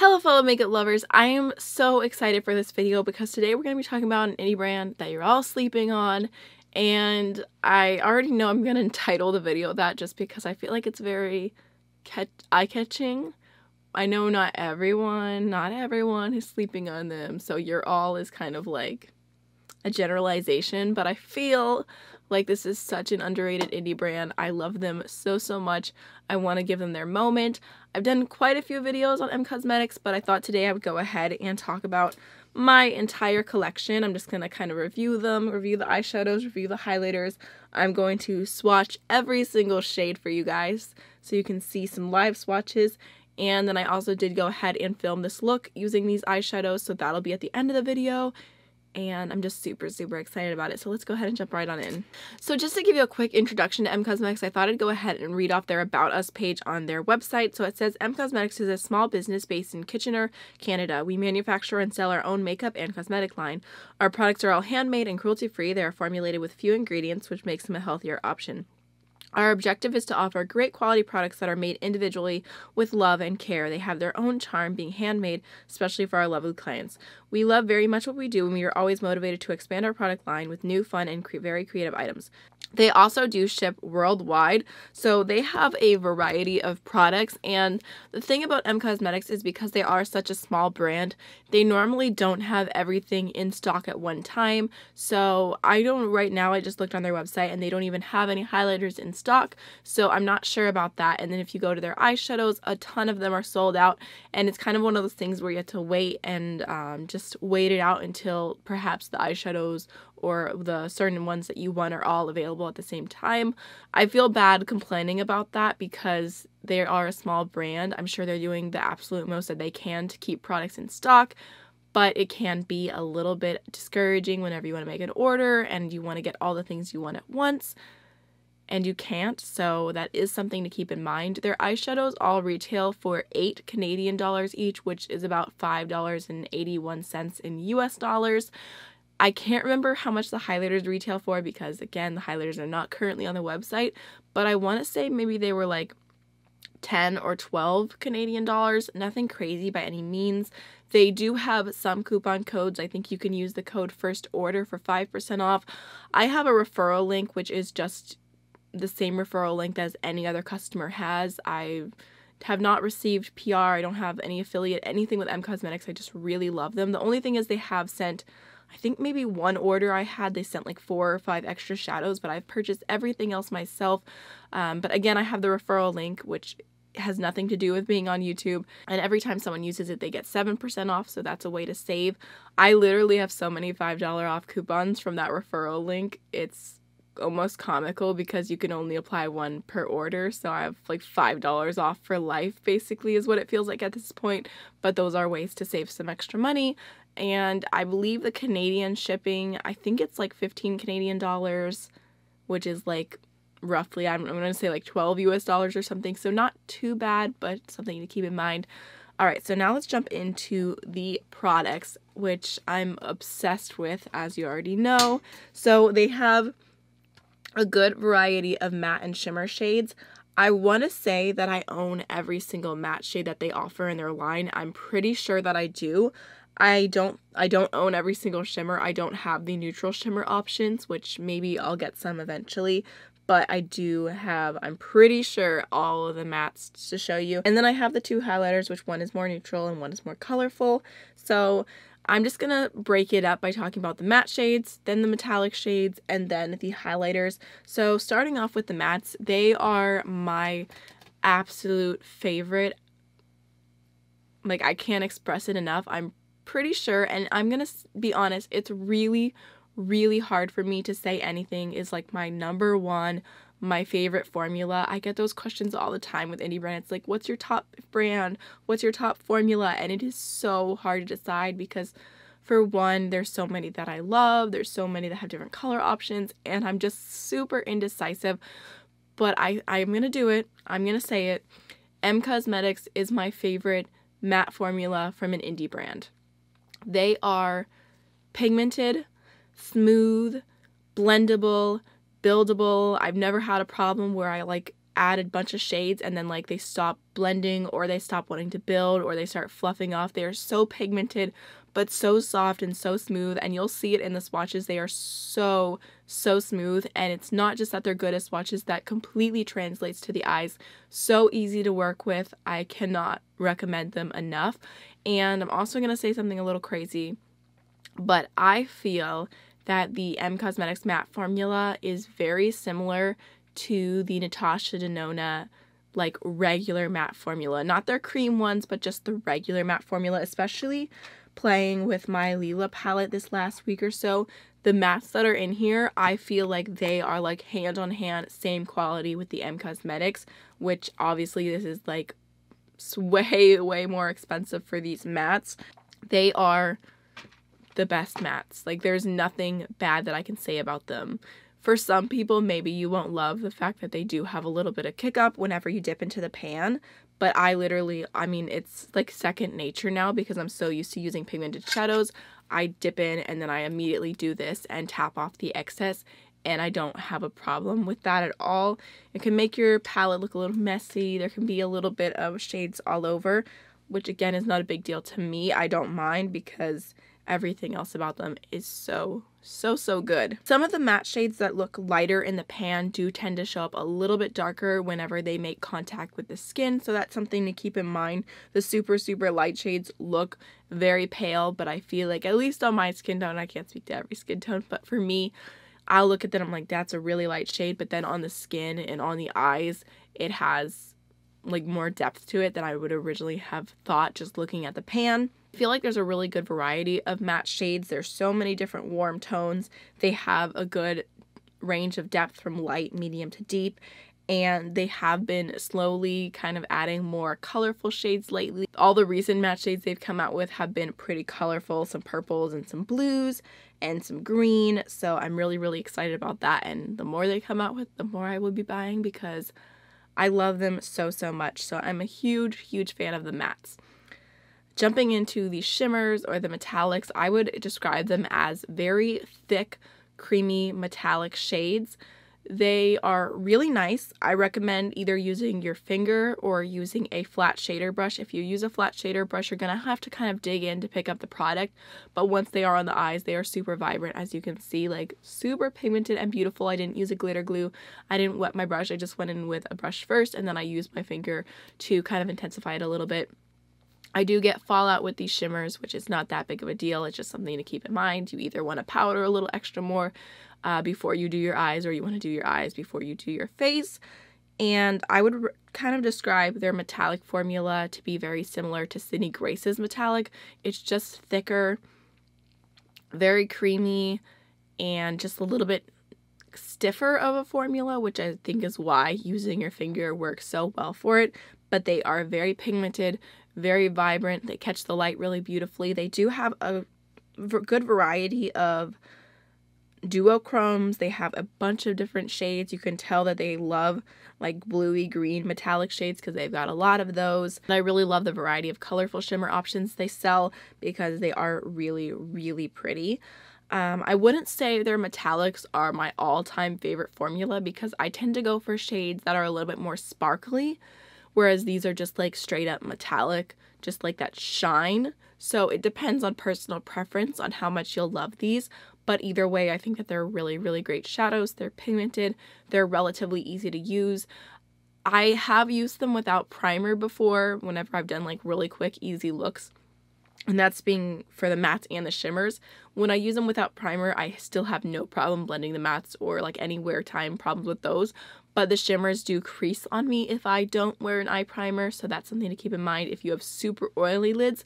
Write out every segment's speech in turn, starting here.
Hello fellow makeup lovers, I am so excited for this video because today we're going to be talking about an indie brand that you're all sleeping on and I already know I'm going to entitle the video that just because I feel like it's very eye-catching. I know not everyone, not everyone is sleeping on them, so you're all is kind of like a generalization, but I feel like this is such an underrated indie brand. I love them so, so much. I want to give them their moment. I've done quite a few videos on Emme Cosmetics, but I thought today I would go ahead and talk about my entire collection. I'm just going to kind of review them, review the eyeshadows, review the highlighters. I'm going to swatch every single shade for you guys so you can see some live swatches. And then I also did go ahead and film this look using these eyeshadows, so that'll be at the end of the video and I'm just super, super excited about it. So let's go ahead and jump right on in. So just to give you a quick introduction to Emme Cosmetics, I thought I'd go ahead and read off their About Us page on their website. So it says, Emme Cosmetics is a small business based in Kitchener, Canada. We manufacture and sell our own makeup and cosmetic line. Our products are all handmade and cruelty-free. They are formulated with few ingredients, which makes them a healthier option. Our objective is to offer great quality products that are made individually with love and care. They have their own charm being handmade, especially for our lovely clients. We love very much what we do and we are always motivated to expand our product line with new, fun, and cre very creative items. They also do ship worldwide, so they have a variety of products. And the thing about Emme Cosmetics is because they are such a small brand, they normally don't have everything in stock at one time. So I don't, right now, I just looked on their website and they don't even have any highlighters in stock. So I'm not sure about that. And then if you go to their eyeshadows, a ton of them are sold out. And it's kind of one of those things where you have to wait and um, just wait it out until perhaps the eyeshadows or the certain ones that you want are all available at the same time. I feel bad complaining about that because they are a small brand. I'm sure they're doing the absolute most that they can to keep products in stock, but it can be a little bit discouraging whenever you want to make an order and you want to get all the things you want at once and you can't, so that is something to keep in mind. Their eyeshadows all retail for 8 Canadian dollars each, which is about $5.81 in US dollars. I can't remember how much the highlighters retail for because, again, the highlighters are not currently on the website, but I want to say maybe they were like 10 or 12 Canadian dollars. Nothing crazy by any means. They do have some coupon codes. I think you can use the code first order for 5% off. I have a referral link, which is just the same referral link as any other customer has. I have not received PR. I don't have any affiliate, anything with Emme Cosmetics. I just really love them. The only thing is they have sent I think maybe one order I had, they sent like four or five extra shadows, but I've purchased everything else myself. Um, but again, I have the referral link, which has nothing to do with being on YouTube. And every time someone uses it, they get 7% off. So that's a way to save. I literally have so many $5 off coupons from that referral link. It's almost comical because you can only apply one per order. So I have like $5 off for life, basically, is what it feels like at this point. But those are ways to save some extra money. And I believe the Canadian shipping, I think it's like 15 Canadian dollars, which is like roughly, I'm, I'm to say like 12 US dollars or something. So not too bad, but something to keep in mind. All right, so now let's jump into the products, which I'm obsessed with, as you already know. So they have a good variety of matte and shimmer shades. I want to say that I own every single matte shade that they offer in their line. I'm pretty sure that I do. I don't I don't own every single shimmer. I don't have the neutral shimmer options, which maybe I'll get some eventually, but I do have I'm pretty sure all of the mattes to show you. And then I have the two highlighters, which one is more neutral and one is more colorful. So I'm just going to break it up by talking about the matte shades, then the metallic shades, and then the highlighters. So starting off with the mattes, they are my absolute favorite. Like, I can't express it enough. I'm pretty sure, and I'm to be honest, it's really, really hard for me to say anything is like my number one my favorite formula. I get those questions all the time with indie brands. Like, what's your top brand? What's your top formula? And it is so hard to decide because for one, there's so many that I love. There's so many that have different color options and I'm just super indecisive. But I, I'm to do it. I'm to say it. Emme Cosmetics is my favorite matte formula from an indie brand. They are pigmented, smooth, blendable, buildable. I've never had a problem where I like add a bunch of shades and then like they stop blending or they stop wanting to build or they start fluffing off. They are so pigmented but so soft and so smooth and you'll see it in the swatches. They are so so smooth and it's not just that they're good as swatches that completely translates to the eyes. So easy to work with. I cannot recommend them enough. And I'm also going to say something a little crazy, but I feel that the Emme Cosmetics matte formula is very similar to the Natasha Denona like regular matte formula. Not their cream ones, but just the regular matte formula, especially playing with my Lila palette this last week or so. The mattes that are in here, I feel like they are like hand on hand, same quality with the Emme Cosmetics, which obviously this is like way, way more expensive for these mats. They are the best mats. Like there's nothing bad that I can say about them. For some people, maybe you won't love the fact that they do have a little bit of kick up whenever you dip into the pan, but I literally, I mean, it's like second nature now because I'm so used to using pigmented shadows. I dip in and then I immediately do this and tap off the excess and I don't have a problem with that at all. It can make your palette look a little messy. There can be a little bit of shades all over, which again is not a big deal to me. I don't mind because everything else about them is so, so, so good. Some of the matte shades that look lighter in the pan do tend to show up a little bit darker whenever they make contact with the skin, so that's something to keep in mind. The super, super light shades look very pale, but I feel like, at least on my skin tone, I can't speak to every skin tone, but for me, I'll look at that, I'm like, that's a really light shade, but then on the skin and on the eyes, it has like more depth to it than I would originally have thought just looking at the pan. I feel like there's a really good variety of matte shades. There's so many different warm tones. They have a good range of depth from light, medium to deep, and they have been slowly kind of adding more colorful shades lately. All the recent matte shades they've come out with have been pretty colorful, some purples and some blues and some green. So I'm really, really excited about that. And the more they come out with, the more I will be buying because I love them so, so much. So I'm a huge, huge fan of the mattes. Jumping into the shimmers or the metallics, I would describe them as very thick, creamy metallic shades. They are really nice. I recommend either using your finger or using a flat shader brush. If you use a flat shader brush, you're going to have to kind of dig in to pick up the product. But once they are on the eyes, they are super vibrant, as you can see, like super pigmented and beautiful. I didn't use a glitter glue. I didn't wet my brush. I just went in with a brush first, and then I used my finger to kind of intensify it a little bit. I do get fallout with these shimmers, which is not that big of a deal. It's just something to keep in mind. You either want to powder a little extra more uh, before you do your eyes, or you want to do your eyes before you do your face. And I would kind of describe their metallic formula to be very similar to Sydney Grace's metallic. It's just thicker, very creamy, and just a little bit stiffer of a formula, which I think is why using your finger works so well for it. But they are very pigmented, very vibrant. They catch the light really beautifully. They do have a good variety of duochromes. They have a bunch of different shades. You can tell that they love like bluey green metallic shades because they've got a lot of those. And I really love the variety of colorful shimmer options they sell because they are really, really pretty. Um, I wouldn't say their metallics are my all-time favorite formula because I tend to go for shades that are a little bit more sparkly, whereas these are just like straight up metallic, just like that shine. So it depends on personal preference on how much you'll love these, but either way, I think that they're really, really great shadows. They're pigmented, they're relatively easy to use. I have used them without primer before whenever I've done like really quick, easy looks. And that's being for the mattes and the shimmers. When I use them without primer, I still have no problem blending the mattes or like any wear time problems with those. But the shimmers do crease on me if I don't wear an eye primer. So that's something to keep in mind. If you have super oily lids,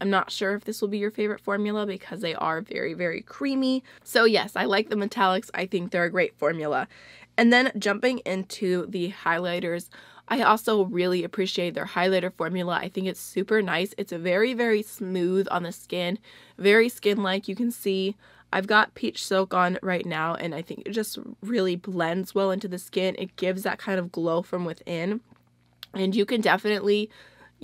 I'm not sure if this will be your favorite formula because they are very, very creamy. So yes, I like the metallics. I think they're a great formula. And then jumping into the highlighters, I also really appreciate their highlighter formula. I think it's super nice. It's very, very smooth on the skin, very skin-like. You can see I've got peach Silk on right now and I think it just really blends well into the skin. It gives that kind of glow from within. And you can definitely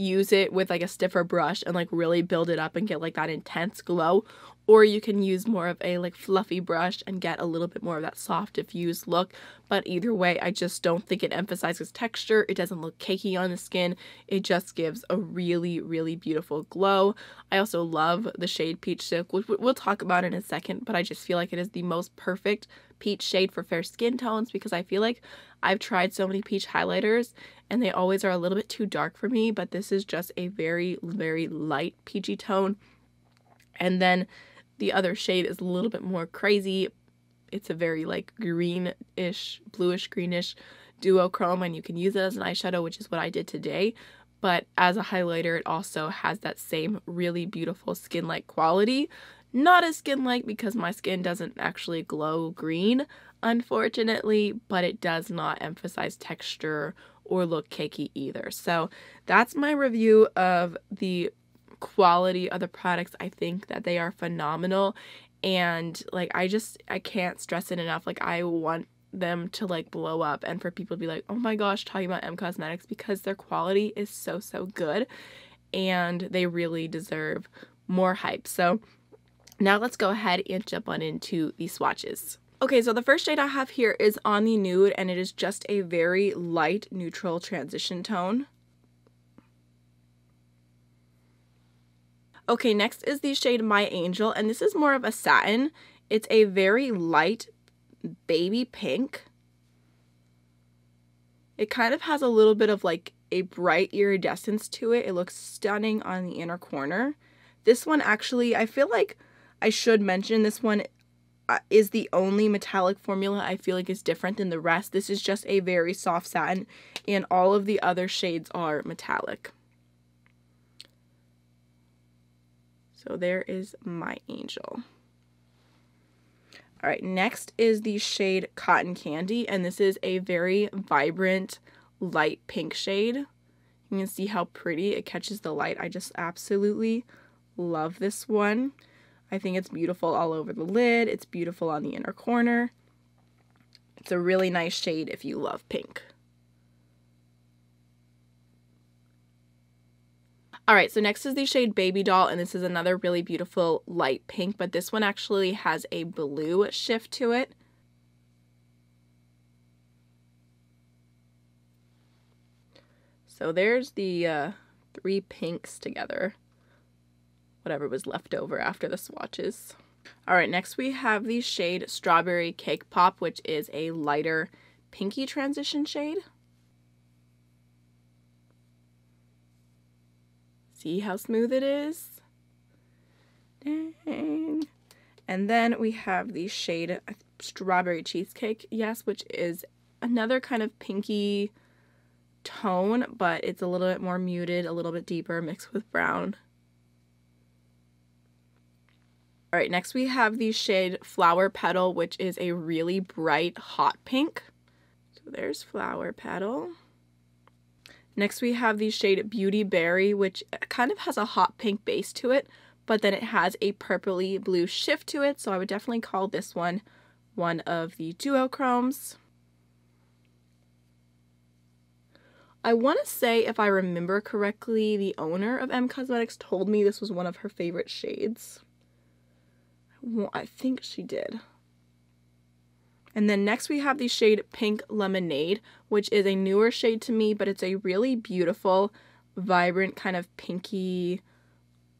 use it with like a stiffer brush and like really build it up and get like that intense glow or you can use more of a like fluffy brush and get a little bit more of that soft diffused look. But either way I just don't think it emphasizes texture. It doesn't look cakey on the skin. It just gives a really really beautiful glow. I also love the shade peach silk. Which we'll talk about in a second but I just feel like it is the most perfect peach shade for fair skin tones because I feel like I've tried so many peach highlighters and they always are a little bit too dark for me but this is just a very very light peachy tone. And then the other shade is a little bit more crazy. It's a very like greenish, bluish greenish duochrome and you can use it as an eyeshadow, which is what I did today. But as a highlighter, it also has that same really beautiful skin-like quality. Not as skin-like because my skin doesn't actually glow green, unfortunately, but it does not emphasize texture or look cakey either. So that's my review of the quality of the products. I think that they are phenomenal and like I just I can't stress it enough. Like I want them to like blow up and for people to be like, "Oh my gosh, talking about Emme Cosmetics because their quality is so so good and they really deserve more hype." So now let's go ahead and jump on into the swatches. Okay, so the first shade I have here is on the nude and it is just a very light neutral transition tone. Okay, next is the shade My Angel, and this is more of a satin. It's a very light baby pink. It kind of has a little bit of like a bright iridescence to it. It looks stunning on the inner corner. This one actually, I feel like I should mention this one uh, is the only metallic formula I feel like is different than the rest. This is just a very soft satin and all of the other shades are metallic. So there is my angel. All right, next is the shade Cotton Candy, and this is a very vibrant light pink shade. You can see how pretty it catches the light. I just absolutely love this one. I think it's beautiful all over the lid. It's beautiful on the inner corner. It's a really nice shade if you love pink. All right, so next is the shade Baby Doll, and this is another really beautiful light pink, but this one actually has a blue shift to it. So there's the uh, three pinks together, whatever was left over after the swatches. All right, next we have the shade Strawberry Cake Pop, which is a lighter pinky transition shade. See how smooth it is? Dang. And then we have the shade Strawberry Cheesecake, yes, which is another kind of pinky tone, but it's a little bit more muted, a little bit deeper, mixed with brown. All right, next we have the shade Flower Petal, which is a really bright hot pink. So there's Flower Petal. Next we have the shade Beauty Berry, which kind of has a hot pink base to it, but then it has a purpley blue shift to it, so I would definitely call this one one of the duochromes. I want to say, if I remember correctly, the owner of Emme Cosmetics told me this was one of her favorite shades. I think she did. And then next we have the shade Pink Lemonade, which is a newer shade to me, but it's a really beautiful, vibrant kind of pinky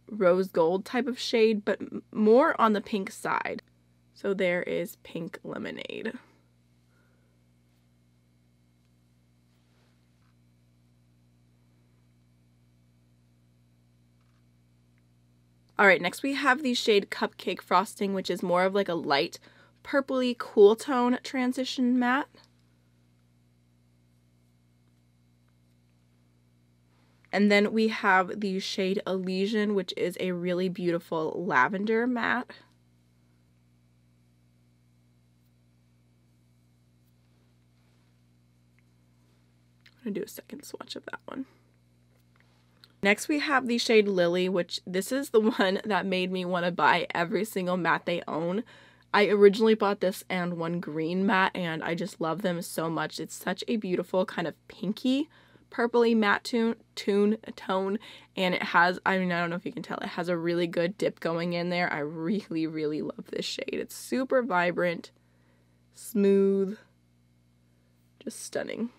rose gold type of shade, but more on the pink side. So there is Pink Lemonade. Alright, next we have the shade Cupcake Frosting, which is more of like a light purpley cool tone transition matte. And then we have the shade Elysian, which is a really beautiful lavender matte. I'm going to do a second swatch of that one. Next we have the shade Lilly, which this is the one that made me want to buy every single matte they own I originally bought this and one green matte and I just love them so much. It's such a beautiful kind of pinky purpley matte tune, tune tone and it has I mean I don't know if you can tell it has a really good dip going in there. I really really love this shade. It's super vibrant, smooth, just stunning.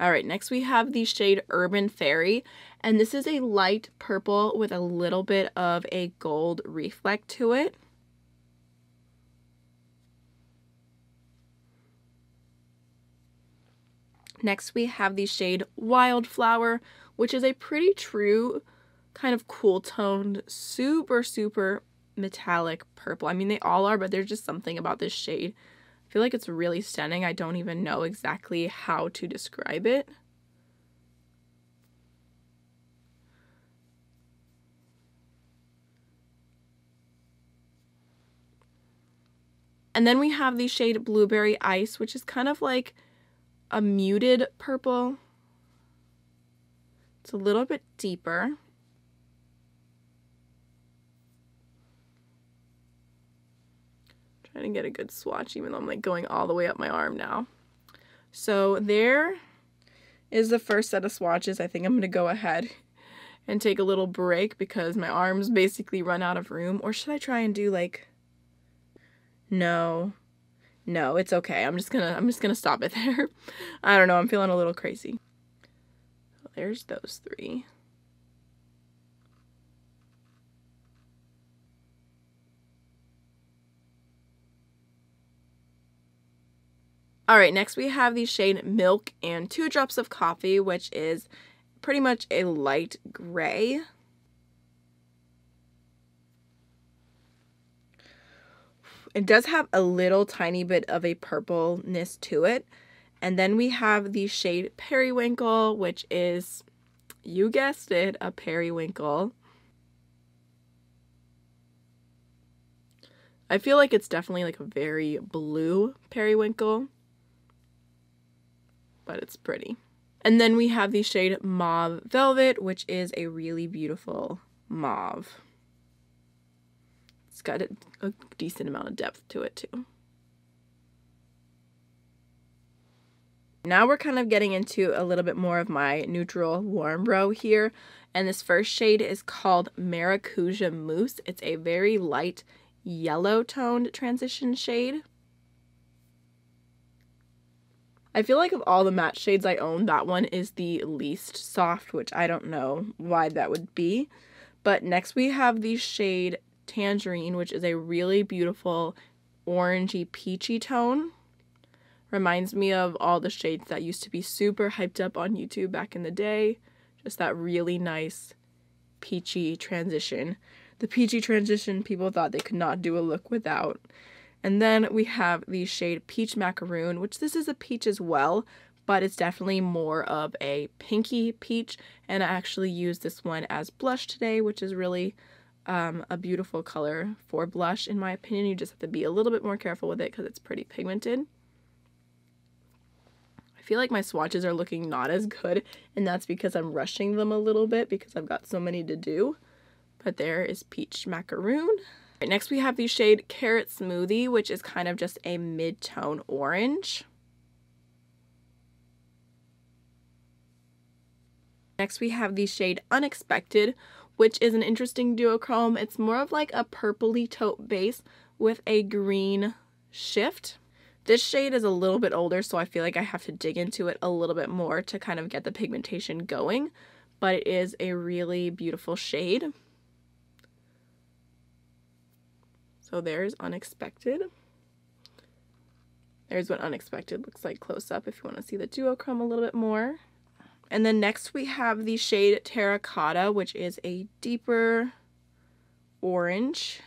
All right, next we have the shade Urban Fairy, and this is a light purple with a little bit of a gold reflect to it. Next we have the shade Wildflower, which is a pretty true kind of cool toned, super, super metallic purple. I mean, they all are, but there's just something about this shade. I feel like it's really stunning. I don't even know exactly how to describe it. And then we have the shade Blueberry Ice, which is kind of like a muted purple. It's a little bit deeper. Trying to get a good swatch even though I'm like going all the way up my arm now. So there is the first set of swatches. I think I'm going to go ahead and take a little break because my arms basically run out of room. Or should I try and do like... No. No, it's okay. I'm just gonna I'm just gonna stop it there. I don't know, I'm feeling a little crazy. there's those three. Alright, next we have the shade Milk and Two Drops of Coffee, which is pretty much a light gray. It does have a little tiny bit of a purpleness to it. And then we have the shade Periwinkle, which is, you guessed it, a periwinkle. I feel like it's definitely like a very blue periwinkle, but it's pretty. And then we have the shade Mauve Velvet, which is a really beautiful mauve. Got a, a decent amount of depth to it too. Now we're kind of getting into a little bit more of my neutral warm brow here. And this first shade is called Maracuja Mousse. It's a very light yellow toned transition shade. I feel like of all the matte shades I own, that one is the least soft, which I don't know why that would be. But next we have the shade Tangerine, which is a really beautiful orangey peachy tone. Reminds me of all the shades that used to be super hyped up on YouTube back in the day. Just that really nice peachy transition. The peachy transition people thought they could not do a look without. And then we have the shade Peach Macaroon, which this is a peach as well, but it's definitely more of a pinky peach. And I actually used this one as blush today, which is really um, a beautiful color for blush in my opinion. You just have to be a little bit more careful with it because it's pretty pigmented. I feel like my swatches are looking not as good and that's because I'm rushing them a little bit because I've got so many to do. But there is Peach Macaroon. Right, next we have the shade Carrot Smoothie which is kind of just a mid-tone orange. Next we have the shade Unexpected which is an interesting duochrome. It's more of like a purpley taupe base with a green shift. This shade is a little bit older, so I feel like I have to dig into it a little bit more to kind of get the pigmentation going, but it is a really beautiful shade. So there's Unexpected. There's what Unexpected looks like close up if you want to see the duochrome a little bit more. And then next we have the shade Terracotta, which is a deeper orange.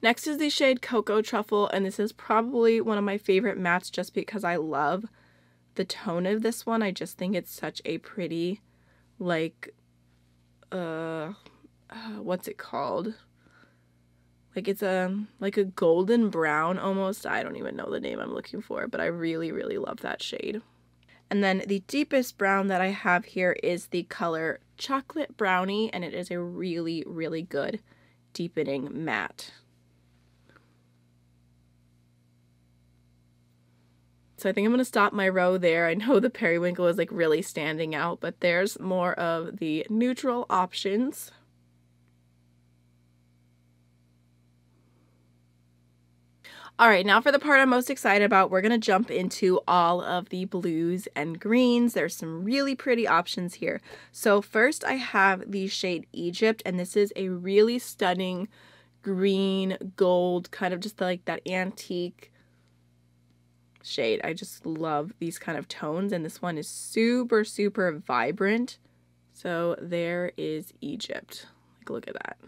Next is the shade Cocoa Truffle, and this is probably one of my favorite mattes just because I love the tone of this one. I just think it's such a pretty, like, uh, uh what's it called? Like it's a like a golden brown almost i don't even know the name i'm looking for but i really really love that shade and then the deepest brown that i have here is the color chocolate brownie and it is a really really good deepening matte So I think I'm going to stop my row there. I know the periwinkle is like really standing out, but there's more of the neutral options. All right, now for the part I'm most excited about, we're going to jump into all of the blues and greens. There's some really pretty options here. So first I have the shade Egypt, and this is a really stunning green, gold, kind of just like that antique shade. I just love these kind of tones, and this one is super, super vibrant. So there is Egypt. Like, look at that.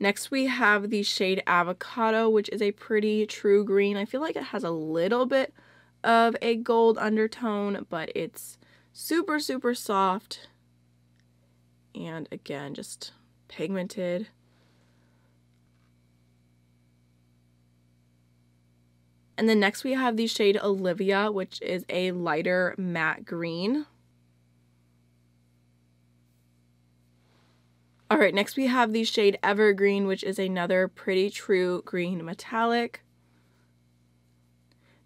Next we have the shade Avocado, which is a pretty true green. I feel like it has a little bit of a gold undertone, but it's super, super soft. And again, just pigmented. And then next we have the shade Olivia, which is a lighter matte green. All right, next we have the shade Evergreen, which is another pretty true green metallic.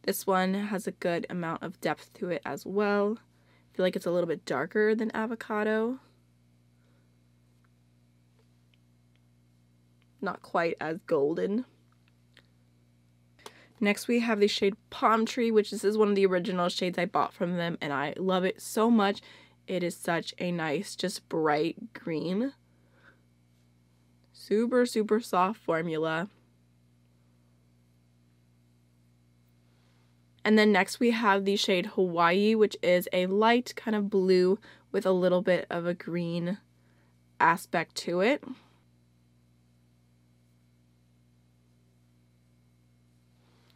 This one has a good amount of depth to it as well. I feel like it's a little bit darker than Avocado. Not quite as golden. Next we have the shade Palm Tree, which this is one of the original shades I bought from them and I love it so much. It is such a nice, just bright green. Super, super soft formula. And then next we have the shade Hawaii, which is a light kind of blue with a little bit of a green aspect to it.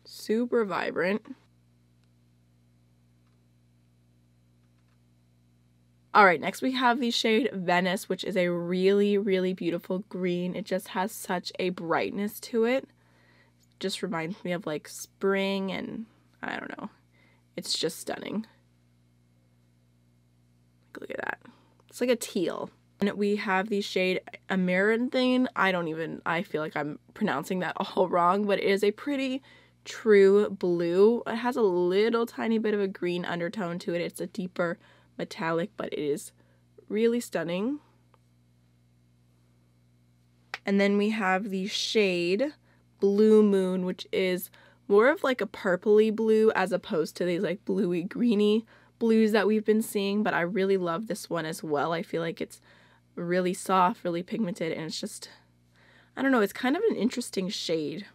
Super vibrant. All right, next we have the shade Venice, which is a really, really beautiful green. It just has such a brightness to it. Just reminds me of like spring and I don't know. It's just stunning. Look at that. It's like a teal. And we have the shade Amaranthine. I don't even, I feel like I'm pronouncing that all wrong, but it is a pretty true blue. It has a little tiny bit of a green undertone to it. It's a deeper metallic, but it is really stunning. And then we have the shade Blue Moon, which is more of like a purpley blue as opposed to these like bluey greeny blues that we've been seeing. But I really love this one as well. I feel like it's really soft, really pigmented, and it's just, I don't know, it's kind of an interesting shade.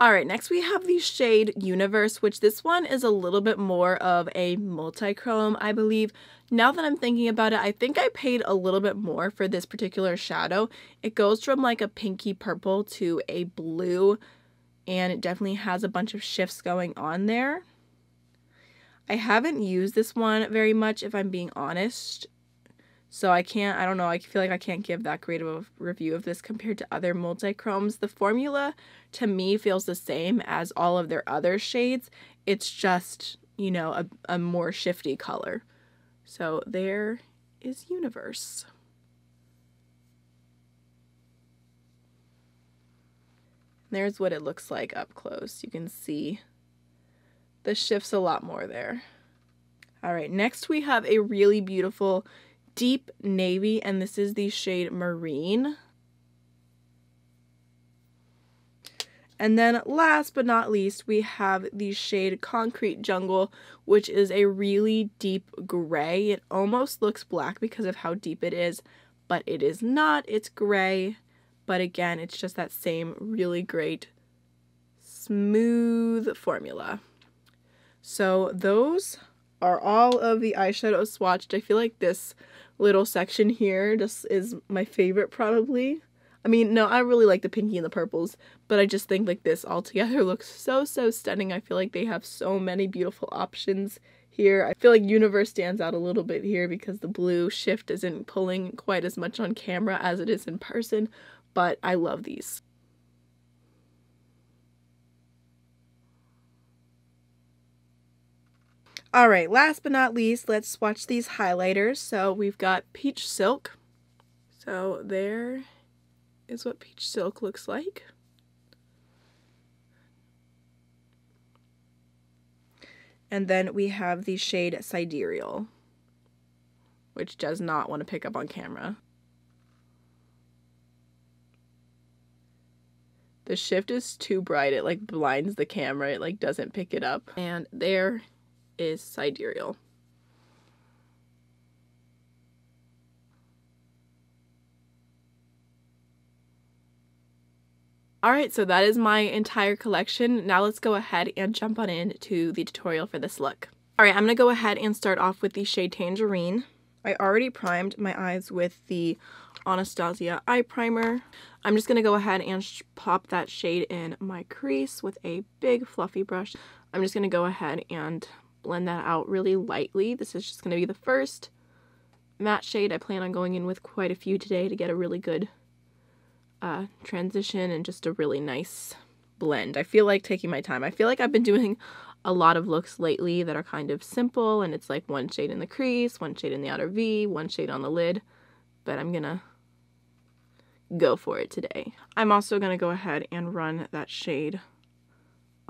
All right, next we have the shade Universe, which this one is a little bit more of a multi-chrome, I believe. Now that I'm thinking about it, I think I paid a little bit more for this particular shadow. It goes from like a pinky purple to a blue, and it definitely has a bunch of shifts going on there. I haven't used this one very much, if I'm being honest. So I can't, I don't know, I feel like I can't give that great of a review of this compared to other multi-chromes. The formula to me feels the same as all of their other shades. It's just, you know, a, a more shifty color. So there is Universe. There's what it looks like up close. You can see the shifts a lot more there. All right, next we have a really beautiful deep navy, and this is the shade Marine. And then last but not least, we have the shade Concrete Jungle, which is a really deep gray. It almost looks black because of how deep it is, but it is not. It's gray. But again, it's just that same really great smooth formula. So those are all of the eyeshadows swatched. I feel like this little section here just is my favorite probably. I mean, no, I really like the pinky and the purples, but I just think like this all together looks so, so stunning. I feel like they have so many beautiful options here. I feel like Universe stands out a little bit here because the blue shift isn't pulling quite as much on camera as it is in person, but I love these. All right, last but not least, let's swatch these highlighters. So we've got Peach Silk. So there is what Peach Silk looks like. And then we have the shade Sidereal, which does not want to pick up on camera. The shift is too bright. It like blinds the camera. It like doesn't pick it up. And there is Sidereal. Alright, so that is my entire collection. Now let's go ahead and jump on in to the tutorial for this look. Alright, I'm going to go ahead and start off with the shade Tangerine. I already primed my eyes with the Anastasia eye primer. I'm just going to go ahead and pop that shade in my crease with a big fluffy brush. I'm just going to go ahead and blend that out really lightly. This is just going to be the first matte shade. I plan on going in with quite a few today to get a really good uh, transition and just a really nice blend. I feel like taking my time. I feel like I've been doing a lot of looks lately that are kind of simple and it's like one shade in the crease, one shade in the outer V, one shade on the lid, but I'm gonna go for it today. I'm also gonna go ahead and run that shade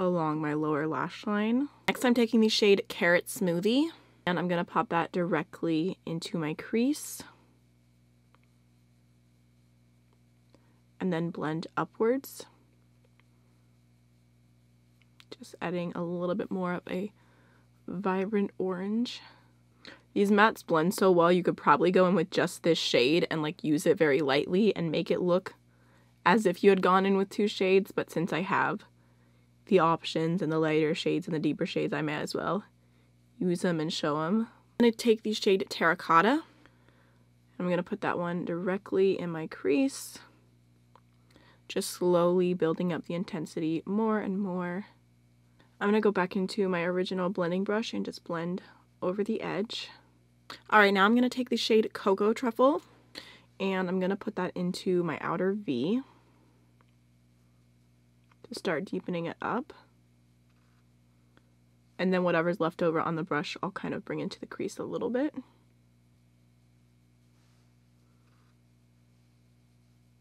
along my lower lash line. Next I'm taking the shade Carrot Smoothie and I'm gonna pop that directly into my crease. and then blend upwards. Just adding a little bit more of a vibrant orange. These mattes blend so well you could probably go in with just this shade and like use it very lightly and make it look as if you had gone in with two shades but since I have the options and the lighter shades and the deeper shades I may as well use them and show them. I'm going to take the shade Terracotta. I'm going to put that one directly in my crease just slowly building up the intensity more and more. I'm going to go back into my original blending brush and just blend over the edge. Alright, now I'm going to take the shade Cocoa Truffle and I'm going to put that into my outer V start deepening it up. And then whatever's left over on the brush, I'll kind of bring into the crease a little bit.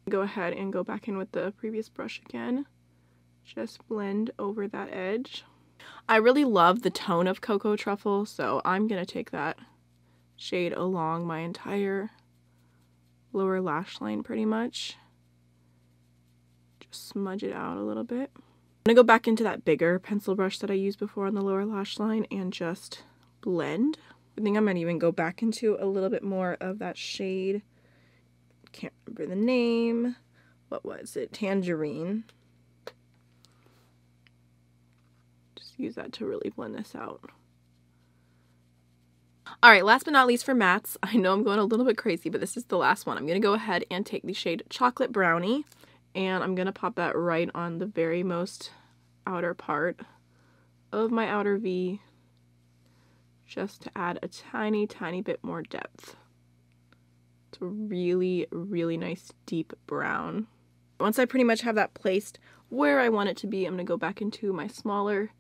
go ahead and go back in with the previous brush again. Just blend over that edge. I really love the tone of Cocoa Truffle, so I'm going to take that shade along my entire lower lash line pretty much. Smudge it out a little bit. I'm going to go back into that bigger pencil brush that I used before on the lower lash line and just blend. I think I might even go back into a little bit more of that shade can't remember the name. What was it? Tangerine. Just use that to really blend this out. All right, last but not least for mattes, I know I'm going a little bit crazy, but this is the last one. I'm going to go ahead and take the shade Chocolate Brownie, and I'm to pop that right on the very most outer part of my outer V, just to add a tiny, tiny bit more depth. It's a really, really nice deep brown. Once I pretty much have that placed where I want it to be, I'm to go back into my smaller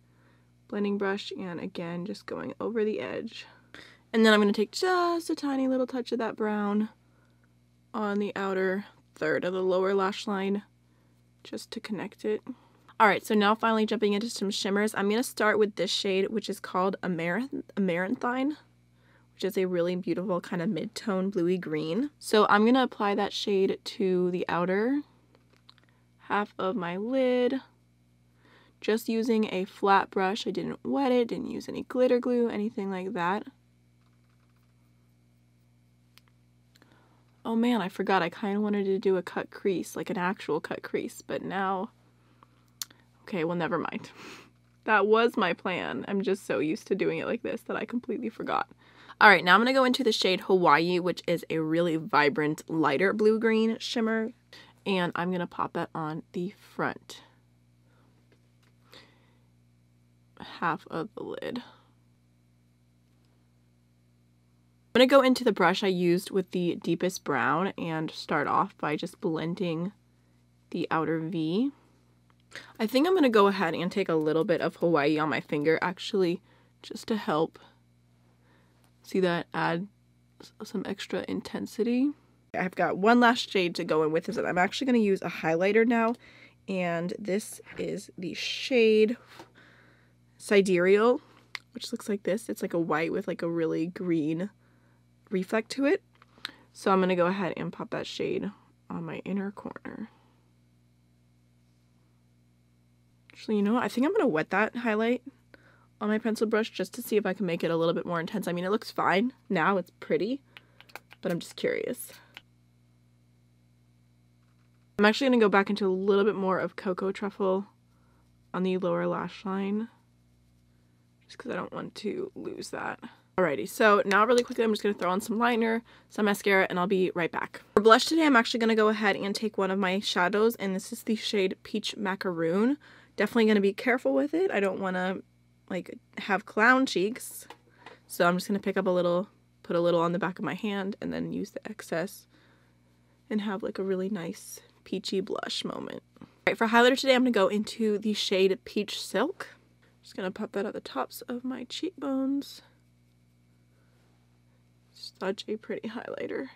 blending brush and again just going over the edge. And then I'm going to take just a tiny little touch of that brown on the outer third of the lower lash line just to connect it. Alright, so now finally jumping into some shimmers. I'm going to start with this shade, which is called Amaranth Amaranthine which is a really beautiful kind of mid-tone bluey green. So I'm going to apply that shade to the outer half of my lid just using a flat brush. I didn't wet it, didn't use any glitter glue, anything like that. Oh man, I forgot. I kind of wanted to do a cut crease, like an actual cut crease, but now... Okay, well, never mind. that was my plan. I'm just so used to doing it like this that I completely forgot. All right, now I'm to go into the shade Hawaii, which is a really vibrant lighter blue-green shimmer. And I'm to pop that on the front half of the lid. I'm going to go into the brush I used with the deepest brown and start off by just blending the outer V. I think I'm going to go ahead and take a little bit of Hawaii on my finger. Actually, just to help see that add some extra intensity. I've got one last shade to go in with this and I'm actually going to use a highlighter now and this is the shade Sidereal which looks like this. It's like a white with like a really green reflect to it. So I'm going to go ahead and pop that shade on my inner corner. Actually, you know what? I think I'm going to wet that highlight on my pencil brush just to see if I can make it a little bit more intense. I mean, it looks fine now. It's pretty, but I'm just curious. I'm actually going to go back into a little bit more of Cocoa Truffle on the lower lash line just because I don't want to lose that. Alrighty, so now really quickly I'm just going to throw on some liner, some mascara, and I'll be right back. For blush today, I'm actually going to go ahead and take one of my shadows, and this is the shade Peach Macaroon. Definitely going to be careful with it. I don't want to, like, have clown cheeks. So I'm just going to pick up a little, put a little on the back of my hand, and then use the excess and have, like, a really nice peachy blush moment. Alright, for highlighter today, I'm going to go into the shade Peach Silk. Just going to pop that at the tops of my cheekbones such a pretty highlighter.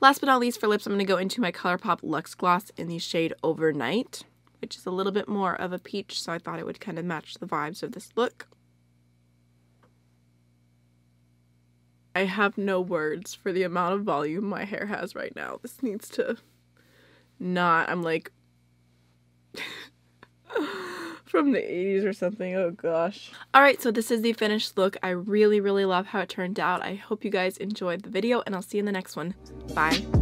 Last but not least for lips, I'm going to go into my ColourPop Lux Gloss in the shade Overnight, which is a little bit more of a peach, so I thought it would kind of match the vibes of this look. I have no words for the amount of volume my hair has right now. This needs to not, I'm like from the 80s or something. Oh gosh. Alright, so this is the finished look. I really, really love how it turned out. I hope you guys enjoyed the video and I'll see you in the next one. Bye.